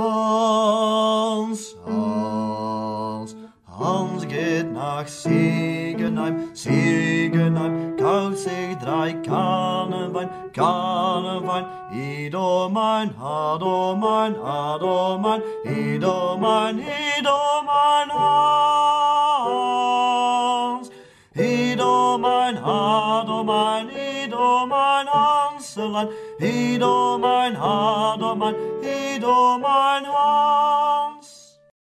Hans, Hans, Hans geht nach Segenheim, Segenheim, kauft sich drei Kannen Wein, Kannen Wein, Ido mein, Ado mein, Ado mein, Ido mein, Ido mein Hans. Ido mein, Ado mein, Ido mein Hanselein, Ido mein, Ado mein, Ido mein Hans.